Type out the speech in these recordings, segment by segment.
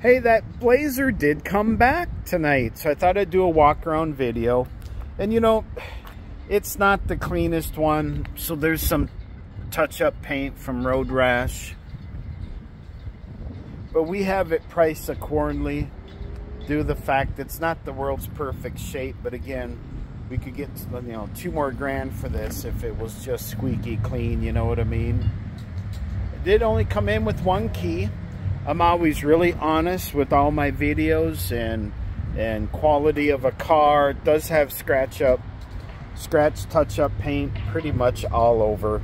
Hey, that Blazer did come back tonight, so I thought I'd do a walk around video. And you know, it's not the cleanest one, so there's some touch-up paint from Road Rash. But we have it priced accordingly due to the fact it's not the world's perfect shape, but again, we could get you know two more grand for this if it was just squeaky clean, you know what I mean? It did only come in with one key. I'm always really honest with all my videos and and quality of a car. It does have scratch up, scratch touch up paint pretty much all over.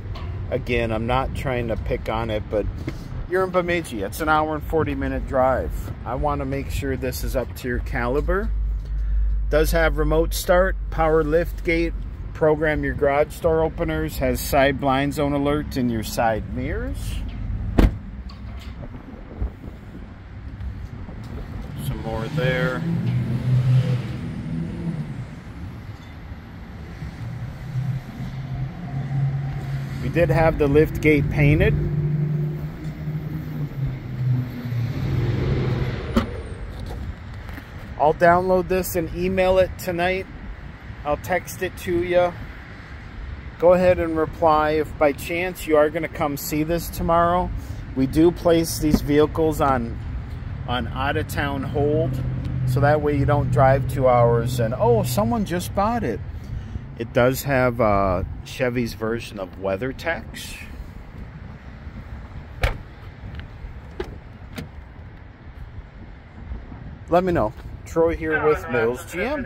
Again, I'm not trying to pick on it, but you're in Bemidji. It's an hour and 40 minute drive. I want to make sure this is up to your caliber. Does have remote start, power lift gate, program your garage door openers, has side blind zone alert in your side mirrors. More there. We did have the lift gate painted. I'll download this and email it tonight. I'll text it to you. Go ahead and reply if by chance you are going to come see this tomorrow. We do place these vehicles on on out of town hold so that way you don't drive two hours and oh someone just bought it. It does have uh, Chevy's version of WeatherTech let me know. Troy here with Mills GM